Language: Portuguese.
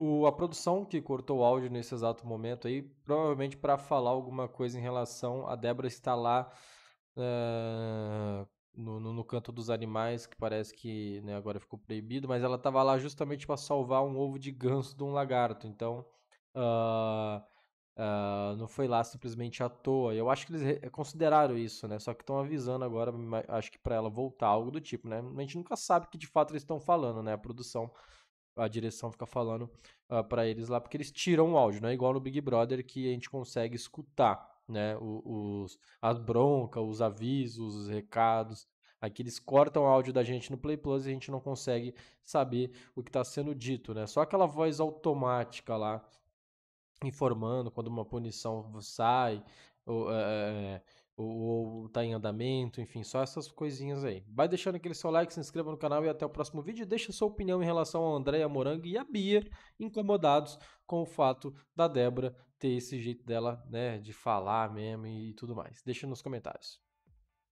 O, a produção que cortou o áudio nesse exato momento aí, provavelmente para falar alguma coisa em relação a Débora estar lá uh, no, no, no, canto dos animais, que parece que né, agora ficou proibido, mas ela estava lá justamente para salvar um ovo de ganso de um lagarto. Então, uh, uh, não foi lá simplesmente à toa. Eu acho que eles consideraram isso, né? Só que estão avisando agora, acho que para ela voltar, algo do tipo, né? A gente nunca sabe que de fato eles estão falando, né? A produção a direção fica falando uh, ah, para eles lá, porque eles tiram o áudio, não é igual no Big Brother que a gente consegue escutar, né, os, as broncas, os avisos, os recados. Aqui eles cortam o áudio da gente no Play Plus e a gente não consegue saber o que está sendo dito, né? Só aquela voz automática lá informando quando uma punição sai, ou, é, ou tá em andamento, enfim, só essas coisinhas aí. Vai deixando aquele seu like, se inscreva no canal e até o próximo vídeo. Deixa sua opinião em relação ao Andréia Morango e a Bia, incomodados com o fato da Débora ter esse jeito dela, né, de falar mesmo e tudo mais. Deixa nos comentários.